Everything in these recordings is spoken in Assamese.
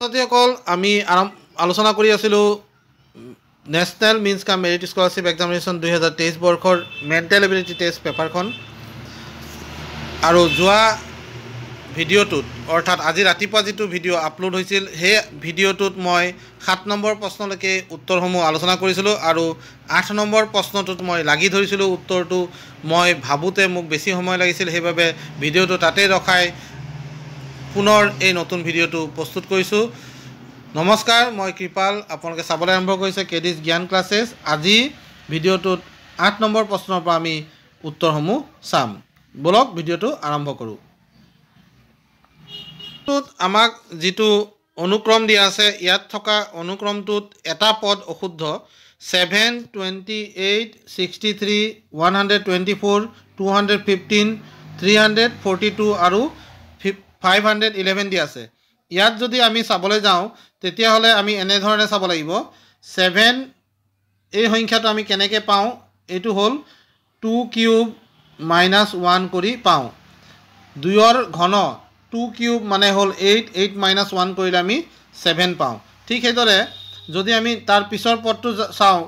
ছাত্ৰীসকল আমি আলোচনা কৰি আছিলোঁ national means cum merit scholarship examination দুহেজাৰ তেইছ বৰ্ষৰ মেণ্টেল এবিলিটি টেষ্ট পেপাৰখন। আৰু যোৱা ভিডিঅ'টোত অৰ্থাৎ আজি ৰাতিপুৱা যিটো ভিডিঅ' আপলোড হৈছিল সেই ভিডিঅ'টোত মই সাত নম্বৰ প্ৰশ্নলৈকে উত্তৰসমূহ আলোচনা কৰিছিলোঁ আৰু আঠ নম্বৰ প্ৰশ্নটোত মই লাগি ধৰিছিলোঁ উত্তৰটো। মই ভাবোঁতে মোক বেছি সময় লাগিছিল সেইবাবে ভিডিঅ'টো তাতেই ৰখাই পুনৰ এই নতুন ভিডিঅ'টো প্ৰস্তুত কৰিছোঁ। নমস্কাৰ মই কৃপাল আপোনালোকে চাবলৈ আৰম্ভ কৰিছে কেডিছ জ্ঞান ক্লাছেছ। আজি ভিডিঅ'টোত আঠ নম্বৰ প্ৰশ্নৰ পৰা আমি উত্তৰসমূহ চাম। ব'লক ভিডিঅ'টো আৰম্ভ কৰোঁ। আমাক যিটো অনুক্ৰম দিয়া আছে ইয়াত থকা অনুক্ৰমটোত এটা পদ অশুদ্ধ। Seven twenty eight sixty three one hundred twenty four two hundred fifteen three hundred forty two আৰু ফাইভ হাণ্ড্ৰেড ইলেভেন দিয়া আছে। ইয়াত যদি আমি চাবলৈ যাওঁ তেতিয়াহ'লে আমি এনেধৰণে চাব লাগিব। ছেভেন এই সংখ্যাটো আমি কেনেকৈ পাওঁ এইটো হ'ল টু কিউব মাইনাছ ওৱান কৰি পাওঁ। দুইৰ ঘন টু কিউব মানে হ'ল এইট এইট মাইনাছ ওৱান কৰিলে আমি ছেভেন পাওঁ। ঠিক সেইদৰে যদি আমি তাৰ পিছৰ পদটো চাওঁ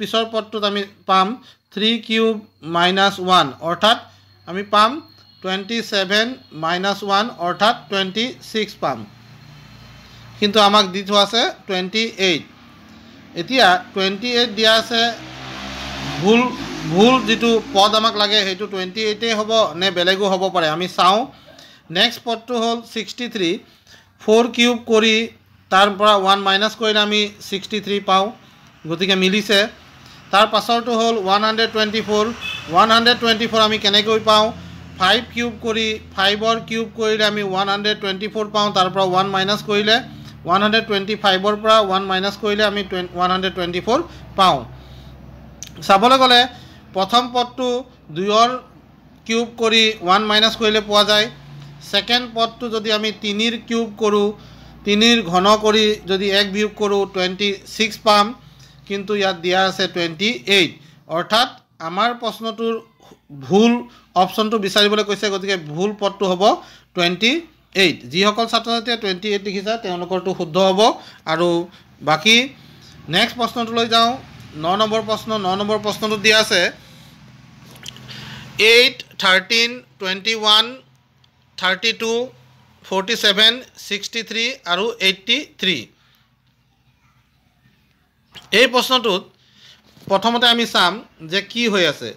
পিছৰ পদটোত আমি পাম থ্ৰী কিউব মাইনাছ ওৱান অৰ্থাৎ আমি পাম টুৱেণ্টি ছেভেন মাইনাছ ওৱান অৰ্থাৎ টুৱেণ্টি ছিক্স পাম। কিন্তু আমাক দি থোৱা আছে টুৱেণ্টি এইট এতিয়া টুৱেণ্টি এইট দিয়া আছে ভুল ভুল যিটো পদ আমাক লাগে সেইটো টুৱেণ্টি এইটেই হ'ব নে বেলেগো হ'ব পাৰে আমি চাওঁ। নেক্সট পদটো হ'ল ছিক্সটি থ্ৰী ফ'ৰ কিউব কৰি তাৰ পৰা ওৱান মাইনাছ কৰিলে আমি ছিক্সটি থ্ৰী পাওঁ গতিকে মিলিছে। তাৰ পাছৰটো হ'ল one hundred twenty four one hundred twenty four আমি কেনেকৈ পাওঁ? ফাইভ কিউব কৰি ফাইভৰ কিউব কৰিলে আমি ওৱান হাণ্ড্ৰেড টুৱেণ্টি ফ'ৰ পাওঁ তাৰ পৰা ওৱান মাইনাছ কৰিলে ওৱান হাণ্ড্ৰেড টুৱেণ্টি ফাইভৰ পৰা ওৱান মাইনাছ কৰিলে আমি ওৱান হাণ্ড্ৰেড টুৱেণ্টি ফ'ৰ পাওঁ। চাবলৈ গ'লে প্ৰথম পদটো দুইৰ কিউব কৰি ওৱান মাইনাছ কৰিলে পোৱা যায়। ছেকেণ্ড পদটো যদি আমি তিনিৰ কিউব কৰোঁ তিনিৰ ঘন কৰি যদি এক বিয়োগ কৰোঁ টুৱেণ্টি ছিক্স পাম কিন্তু ইয়াত দিয়া আছে টুৱেণ্টি এইট অৰ্থাৎ আমাৰ প্ৰশ্নটোৰ ভুল অপশ্যনটো বিচাৰিবলৈ কৈছে গতিকে ভুল পদটো হ'ব টুৱেণ্টি এইট যিসকল ছাত্ৰ ছাত্ৰীয়ে টুৱেণ্টি এইট লিখিছে তেওঁলোকৰটো শুদ্ধ হ'ব। আৰু বাকী নেক্সট প্ৰশ্নটোলৈ যাওঁ। ন নম্বৰ প্ৰশ্ন ন নম্বৰ প্ৰশ্নটোত দিয়া আছে eight thirteen twenty one thirty two forty seven sixty three আৰু এইট্টি থ্ৰী এই প্ৰশ্নটোত প্ৰথমতে আমি চাম যে কি হৈ আছে।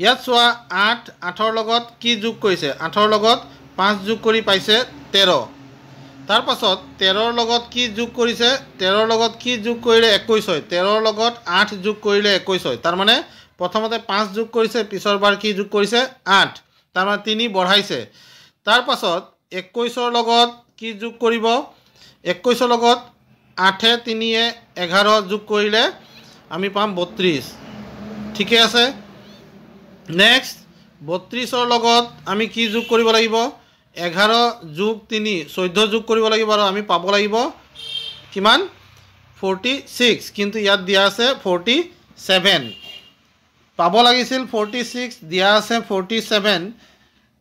ইয়াত চোৱা আঠ আঠৰ লগত কি যোগ কৰিছে? আঠৰ লগত পাঁচ যোগ কৰি পাইছে তেৰ। তাৰপাছত তেৰৰ লগত কি যোগ কৰিছে? তেৰৰ লগত কি যোগ কৰিলে একৈছ হয়? তেৰৰ লগত আঠ যোগ কৰিলে একৈছ হয়। তাৰমানে প্ৰথমতে পাঁচ যোগ কৰিছে পিছৰবাৰ কি যোগ কৰিছে? আঠ। তাৰমানে তিনি বঢ়াইছে। তাৰপাছত একৈছৰ লগত কি যোগ কৰিব? একৈছৰ লগত আঠে তিনিয়ে এঘাৰ যোগ কৰিলে আমি পাম বত্ৰিছ। ঠিকে আছে? নেক্সট বত্ৰিছৰ লগত আমি কি যোগ কৰিব লাগিব? এঘাৰ যোগ তিনি চৈধ্য যোগ কৰিব লাগিব আৰু আমি পাব লাগিব কিমান? ফৰ্টি ছিক্স কিন্তু ইয়াত দিয়া আছে ফৰ্টি ছেভেন পাব লাগিছিল ফৰ্টি ছিক্স দিয়া আছে ফৰ্টি ছেভেন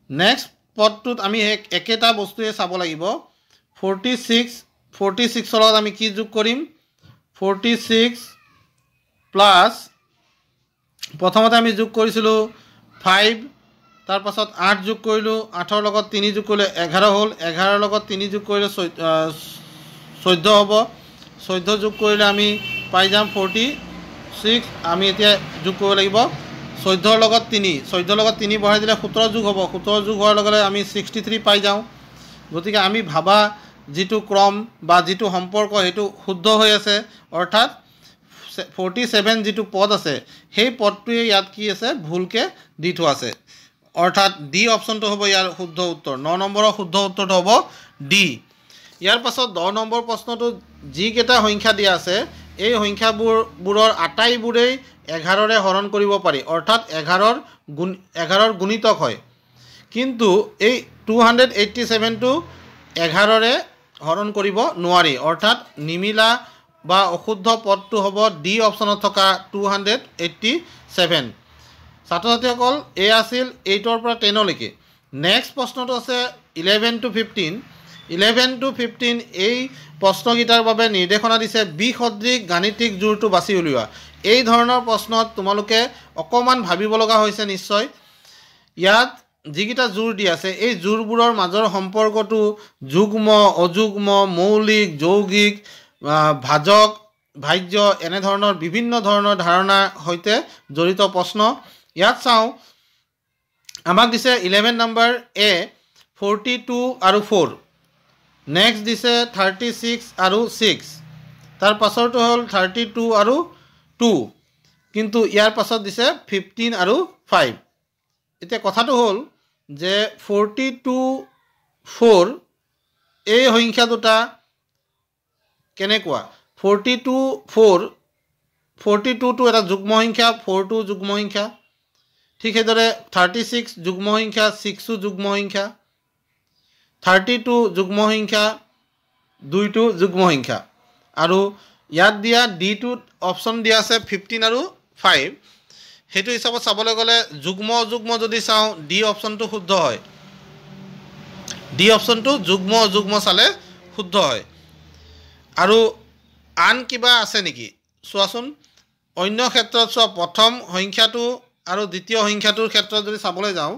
নেক্সট পদটোত আমি একেটা বস্তুৱে চাব লাগিব। ফৰ্টি ছিক্স ফৰ্টি ছিক্সৰ লগত আমি কি যোগ কৰিম? ফৰ্টি ছিক্স প্লাছ প্ৰথমতে আমি যোগ কৰিছিলোঁ ফাইভ তাৰপাছত আঠ যোগ কৰিলোঁ আঠৰ লগত তিনি যোগ কৰিলে এঘাৰ হ'ল এঘাৰৰ লগত তিনি যোগ কৰিলে চৈধ্য হ'ব। চৈধ্য যোগ কৰিলে আমি পাই যাম ফৰ্টি ছিক্স আমি এতিয়া যোগ কৰিব লাগিব। চৈধ্যৰ লগত তিনি চৈধ্যৰ লগত তিনি বঢ়াই দিলে সোতৰ যোগ হ'ব। সোতৰ যোগ হোৱাৰ লগে লগে আমি ছিক্সটি থ্ৰী পাই যাওঁ। গতিকে আমি ভাবা যিটো ক্ৰম বা যিটো সম্পৰ্ক সেইটো শুদ্ধ হৈ আছে। অৰ্থাৎ ফৰ্টি ছেভেন যিটো পদ আছে সেই পদটোৱে ইয়াত কি আছে ভুলকৈ দি থোৱা আছে। অৰ্থাৎ ডি অপশ্যনটো হ'ব ইয়াৰ শুদ্ধ উত্তৰ। ন নম্বৰৰ শুদ্ধ উত্তৰটো হ'ব ডি ইয়াৰ পাছত দহ নম্বৰ প্ৰশ্নটোত যিকেইটা সংখ্যা দিয়া আছে এই সংখ্যাবোৰ বোৰৰ আটাইবোৰেই এঘাৰৰে হৰণ কৰিব পাৰি। অৰ্থাৎ এঘাৰৰ গুণ এঘাৰৰ গুণিতক হয়। কিন্তু এই টু হাণ্ড্ৰেড এইট্টি ছেভেনটো এঘাৰৰে হৰণ কৰিব নোৱাৰি। অৰ্থাৎ নিমিলা বা অশুদ্ধ পদটো হ'ব ডি অপশ্যনত থকা টু হাণ্ড্ৰেড এইট্টি ছেভেন ছাত্ৰ ছাত্ৰীসকল এই আছিল এইটৰ পৰা টেনলৈকে নেক্সট প্ৰশ্নটো আছে eleven to fifteen eleven to fifteen এই প্ৰশ্নকেইটাৰ বাবে নিৰ্দেশনা দিছে বিসদৃশ গাণিতিক জোৰটো বাছি উলিওৱা। এই ধৰণৰ প্ৰশ্নত তোমালোকে অকণমান ভাবিব লগা হৈছে নিশ্চয়। ইয়াত যিকেইটা জোৰ দি আছে এই জোৰবোৰৰ মাজৰ সম্পৰ্কটো যুগ্ম অযুগ্ম মৌলিক যৌগিক ভাজক ভাজ্য এনেধৰণৰ বিভিন্ন ধৰণৰ ধাৰণাৰ সৈতে জড়িত প্ৰশ্ন। ইয়াত চাওঁ আমাক দিছে eleven number A forty two আৰু ফ'ৰ নেক্সট দিছে থাৰ্টি ছিক্স আৰু ছিক্স তাৰ পাছৰটো হ'ল থাৰ্টি টু আৰু টু কিন্তু ইয়াৰ পাছত দিছে ফিফটিন আৰু ফাইভ এতিয়া কথাটো হ'ল যে ফৰ্টি টু ফ'ৰ এই সংখ্যা দুটা কেনেকুৱা? ফৰ্টি টু ফ'ৰ ফৰ্টি টুটো এটা যুগ্ম সংখ্যা ফ'ৰ টু যুগ্ম সংখ্যা ঠিক সেইদৰে থাৰ্টি ছিক্স যুগ্ম সংখ্যা ছিক্সো যুগ্ম সংখ্যা থাৰ্টি টু যুগ্ম সংখ্যা দুইটো যুগ্ম সংখ্যা। আৰু ইয়াত দিয়া ডিটোত অপশ্যন দিয়া আছে ফিফটিন আৰু ফাইভ সেইটো হিচাপত চাবলৈ গ'লে যুগ্ম অযুগ্ম যদি চাওঁ ডি অপশ্যনটো শুদ্ধ হয়। ডি অপশ্যনটো যুগ্ম অযুগ্ম চালে শুদ্ধ হয়। আৰু আন কিবা আছে নেকি? চোৱাচোন অন্য ক্ষেত্ৰত চোৱা প্ৰথম সংখ্যাটো আৰু দ্বিতীয় সংখ্যাটোৰ ক্ষেত্ৰত যদি চাবলৈ যাওঁ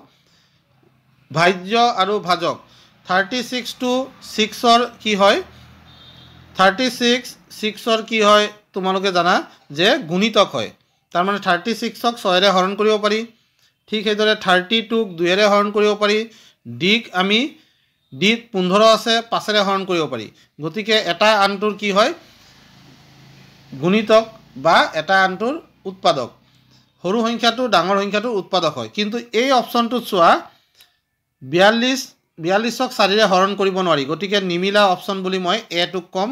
ভাজ্য আৰু ভাজক থাৰ্টি ছিক্স টু ছিক্সৰ কি হয়? থাৰ্টি ছিক্স ছিক্সৰ কি হয়? তোমালোকে জানা যে গুণিতক হয়। তাৰমানে থাৰ্টি ছিক্সক ছয়েৰে হৰণ কৰিব পাৰি। ঠিক সেইদৰে থাৰ্টি টুক দুয়েৰে হৰণ কৰিব পাৰি। ডিক আমি ডিত পোন্ধৰ আছে পাঁচেৰে হৰণ কৰিব পাৰি। গতিকে এটা আনটোৰ কি হয়? গুণিতক বা এটা আনটোৰ উৎপাদক। সৰু সংখ্যাটো ডাঙৰ সংখ্যাটোৰ উৎপাদক হয়। কিন্তু এই অপশ্যনটোত চোৱা বিয়াল্লিছ বিয়াল্লিছক চাৰিৰে হৰণ কৰিব নোৱাৰি। গতিকে নিমিলা অপশ্যন বুলি মই এটোক ক'ম।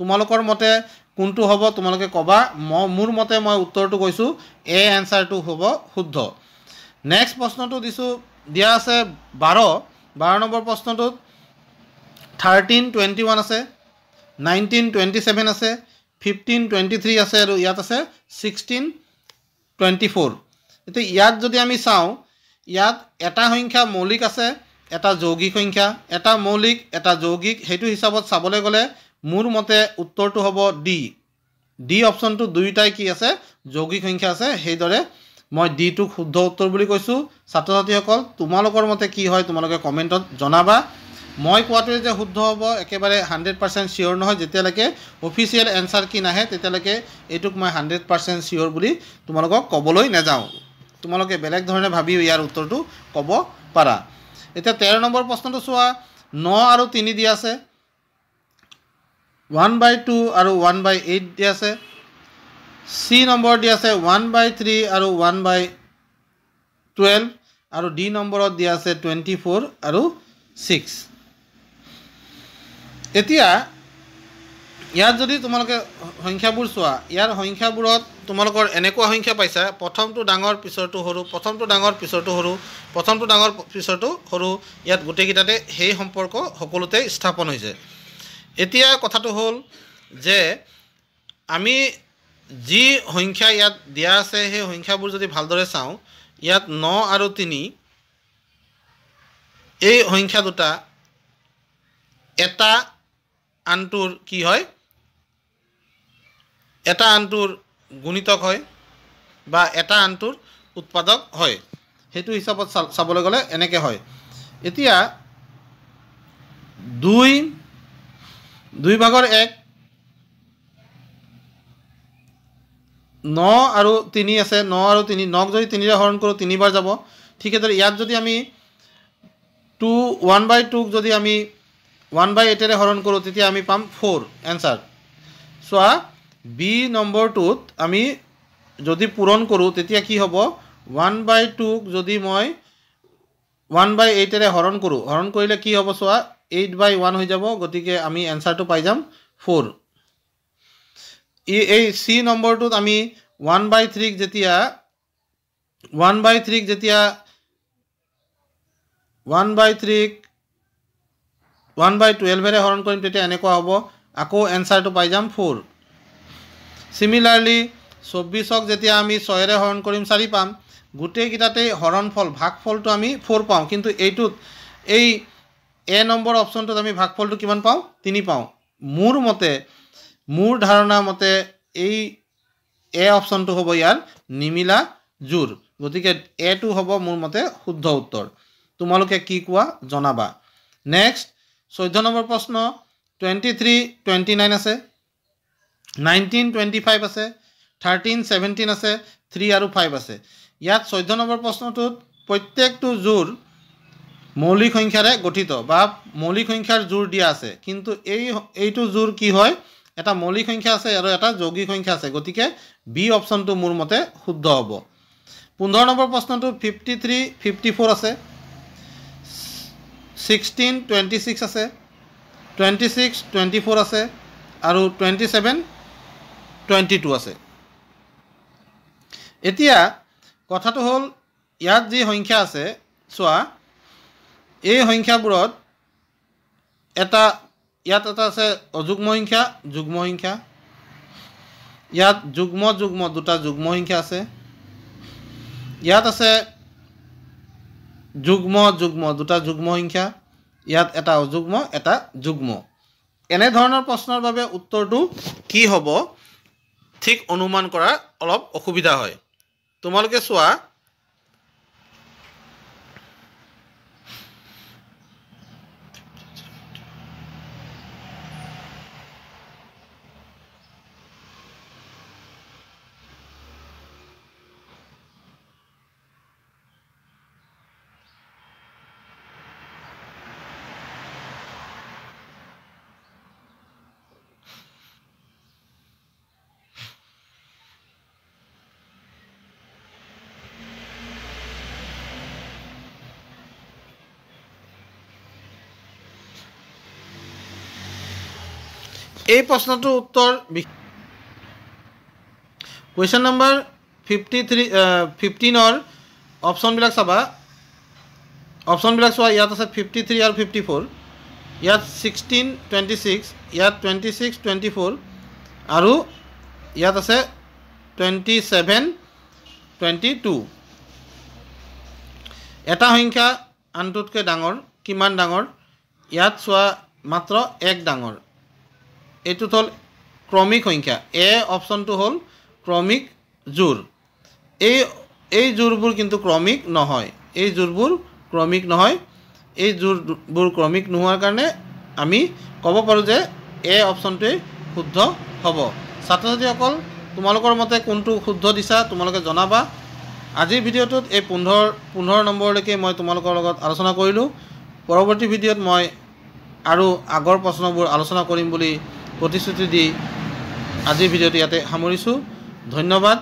তোমালোকৰ মতে কোনটো হ'ব? তোমালোকে ক'বা। মই মোৰ মতে মই উত্তৰটো কৈছোঁ। এ এনচাৰটো হ'ব শুদ্ধ। নেক্সট প্ৰশ্নটো দিছোঁ। দিয়া আছে বাৰ। বাৰ নম্বৰ প্ৰশ্নটোত থাৰ্টিন টুৱেণ্টি ওৱান আছে নাইনটিন টুৱেণ্টি ছেভেন আছে ফিফটিন টুৱেণ্টি থ্ৰী আছে আৰু ইয়াত আছে ছিক্সটিন টুৱেণ্টি ফ'ৰ এতিয়া ইয়াত যদি আমি চাওঁ ইয়াত এটা সংখ্যা মৌলিক আছে এটা যৌগিক সংখ্যা। এটা মৌলিক এটা যৌগিক সেইটো হিচাপত চাবলৈ গ'লে মোৰ মতে উত্তৰটো হ'ব ডি ডি অপশ্যনটো দুয়োটাই কি আছে? যৌগিক সংখ্যা আছে সেইদৰে মই ডিটোক শুদ্ধ উত্তৰ বুলি কৈছোঁ। ছাত্ৰ ছাত্ৰীসকল তোমালোকৰ মতে কি হয় তোমালোকে কমেণ্টত জনাবা। মই কোৱাটোৱে যে শুদ্ধ হ'ব একেবাৰে হাণ্ড্ৰেড পাৰ্চেণ্ট চিয়'ৰ নহয় যেতিয়ালৈকে অফিচিয়েল এনচাৰ কি নাহে তেতিয়ালৈকে এইটোক মই হাণ্ড্ৰেড পাৰ্চেণ্ট চিয়'ৰ বুলি তোমালোকক ক'বলৈ নাযাওঁ। তোমালোকে বেলেগ ধৰণে ভাবি ইয়াৰ উত্তৰটো ক'ব পাৰা। এতিয়া তেৰ নম্বৰ প্ৰশ্নটো চোৱা। ন আৰু তিনি দিয়া আছে। ওৱান বাই টু আৰু ওৱান বাই এইট দিয়া আছে। চি নম্বৰ দিয়া আছে ওৱান বাই থ্ৰী আৰু ওৱান বাই টুৱেল্ভ আৰু ডি নম্বৰত দিয়া আছে টুৱেণ্টি ফ'ৰ আৰু ছিক্স এতিয়া ইয়াত যদি তোমালোকে সংখ্যাবোৰ চোৱা ইয়াৰ সংখ্যাবোৰত তোমালোকৰ এনেকুৱা সংখ্যা পাইছা প্ৰথমটো ডাঙৰ পিছৰটো সৰু প্ৰথমটো ডাঙৰ পিছৰটো সৰু প্ৰথমটো ডাঙৰ পিছৰটো সৰু ইয়াত গোটেইকেইটাতে সেই সম্পৰ্ক সকলোতে স্থাপন হৈছে। এতিয়া কথাটো হ'ল যে আমি যি সংখ্যা ইয়াত দিয়া আছে সেই সংখ্যাবোৰ যদি ভালদৰে চাওঁ ইয়াত ন আৰু তিনি এই সংখ্যা দুটা এটা আনটোৰ কি হয়? এটা আনটোৰ গুণিতক হয় বা এটা আনটোৰ উৎপাদক হয়। সেইটো হিচাপত চাবলৈ গ'লে এনেকৈ হয়। এতিয়া দুই দুই ভাগৰ এক ন আৰু তিনি আছে ন আৰু তিনি নক যদি তিনিৰে হৰণ কৰোঁ তিনিবাৰ যাব। ঠিক সেইদৰে ইয়াত যদি আমি টু ওৱান বাই টুক যদি আমি ওৱান বাই এইটেৰে হৰণ কৰোঁ তেতিয়া আমি পাম ফ'ৰ। এনচাৰ। চোৱা বি নম্বৰটোত আমি যদি পূৰণ কৰোঁ তেতিয়া কি হ'ব? ওৱান বাই টুক যদি মই ওৱান বাই এইটেৰে হৰণ কৰোঁ হৰণ কৰিলে কি হ'ব চোৱা? এইট বাই ওৱান হৈ যাব গতিকে আমি এনচাৰটো পাই যাম ফ'ৰ। এই চি নম্বৰটোত আমি ওৱান বাই থ্ৰীক যেতিয়া ওৱান বাই থ্ৰীক যেতিয়া ওৱান বাই থ্ৰীক ওৱান বাই টুৱেলভেৰে হৰণ কৰিম তেতিয়া এনেকুৱা হ'ব। আকৌ এনচাৰটো পাই যাম ফ'ৰ চিমিলাৰলি চৌব্বিছক যেতিয়া আমি ছয়েৰে হৰণ কৰিম চাৰি পাম। হৰণ ফল ভাগফলটো আমি ফ'ৰ পাওঁ। কিন্তু এইটোত এই এ নম্বৰ অপশ্যনটোত আমি ভাগফলটো কিমান পাওঁ? তিনি পাওঁ। মোৰ মতে মোৰ ধাৰণা মতে এই এ অপশ্যনটো হ'ব ইয়াৰ নিমিলা জোৰ। গতিকে এটো হ'ব মোৰ মতে শুদ্ধ উত্তৰ। তোমালোকে কি কোৱা জনাবা। নেক্সট চৈধ্য নম্বৰ প্ৰশ্ন। টুৱেণ্টি থ্ৰী টুৱেণ্টি নাইন আছে। নাইনটিন টুৱেণ্টি ফাইভ আছে। থাৰ্টিন ছেভেণ্টিন আছে। থ্ৰী আৰু ফাইভ আছে। ইয়াত চৈধ্য নম্বৰ প্ৰশ্নটোত প্ৰত্যেকটো জোৰ মৌলিক সংখ্যাৰে গঠিত বা মৌলিক সংখ্যাৰ জোৰ দিয়া আছে। কিন্তু এই এইটো জোৰ কি হয়? এটা মৌলিক সংখ্যা আছে আৰু এটা যৌগিক সংখ্যা আছে। গতিকে বি অপশ্যনটো মোৰ মতে শুদ্ধ হ'ব। পোন্ধৰ নম্বৰ প্ৰশ্নটো ফিফটি থ্ৰী ফিফটি ফ'ৰ আছে। ছিক্সটিন টুৱেণ্টি ছিক্স আছে। টুৱেণ্টি ছিক্স টুৱেণ্টি ফ'ৰ আছে। আৰু টুৱেণ্টি ছেভেন টুৱেণ্টি টু আছে। এতিয়া কথাটো হ'ল ইয়াত যি সংখ্যা আছে চোৱা এই সংখ্যাবোৰত এটা ইয়াত এটা আছে অযুগ্ম সংখ্যা যুগ্ম সংখ্যা ইয়াত যুগ্ম যুগ্ম দুটা যুগ্ম সংখ্যা আছে। ইয়াত আছে যুগ্ম যুগ্ম দুটা যুগ্ম সংখ্যা ইয়াত এটা অযুগ্ম এটা যুগ্ম। এনেধৰণৰ প্ৰশ্নৰ বাবে উত্তৰটো কি হ'ব ঠিক অনুমান কৰা অলপ অসুবিধা হয়। তোমালোকে চোৱা এই প্ৰশ্নটোৰ উত্তৰ কুৱেশ্যন নম্বৰ ফিফটি থ্ৰী ফিফটিনৰ অপশ্যনবিলাক চাবা। অপশ্যনবিলাক চোৱা ইয়াত আছে ফিফটি থ্ৰী আৰু ফিফটি ফ'ৰ ইয়াত ছিক্সটিন টুৱেণ্টি ছিক্স ইয়াত টুৱেণ্টি ছিক্স টুৱেণ্টি ফ'ৰ আৰু ইয়াত আছে টুৱেণ্টি ছেভেন টুৱেণ্টি টু এটা সংখ্যা আনটোতকৈ ডাঙৰ কিমান ডাঙৰ? ইয়াত চোৱা মাত্ৰ এক ডাঙৰ। এইটোত হ'ল ক্ৰমিক সংখ্যা। এ অপশ্যনটো হ'ল ক্ৰমিক জোৰ। এই এই জোৰবোৰ কিন্তু ক্ৰমিক নহয়। এই জোৰবোৰ ক্ৰমিক নহয়। এই জোৰবোৰ ক্ৰমিক নোহোৱাৰ কাৰণে আমি ক'ব পাৰোঁ যে এ অপশ্যনটোৱেই শুদ্ধ হ'ব। ছাত্ৰ ছাত্ৰীসকল তোমালোকৰ মতে কোনটো শুদ্ধ দিছা তোমালোকে জনাবা। আজিৰ ভিডিঅ'টোত এই পোন্ধৰ পোন্ধৰ নম্বৰলৈকে মই তোমালোকৰ লগত আলোচনা কৰিলোঁ। পৰৱৰ্তী ভিডিঅ'ত মই আৰু আগৰ প্ৰশ্নবোৰ আলোচনা কৰিম বুলি প্ৰতিশ্ৰুতি দি আজিৰ ভিডিঅ'টো ইয়াতে সামৰিছোঁ। ধন্যবাদ।